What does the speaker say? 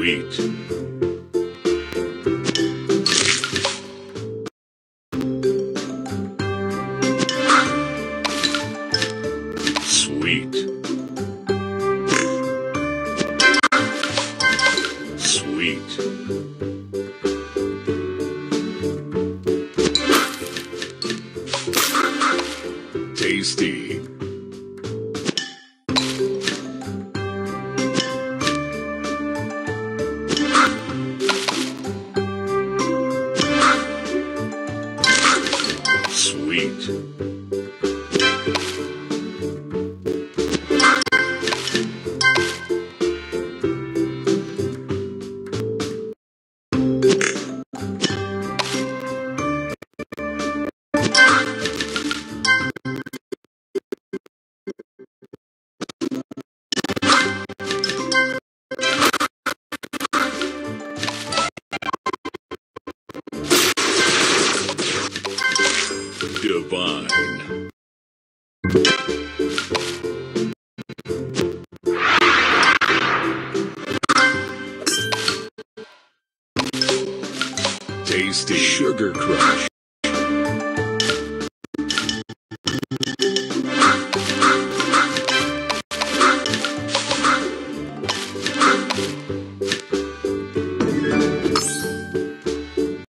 Sweet. Sweet. Sweet. tasty. Sweet. Tasty Sugar Crush.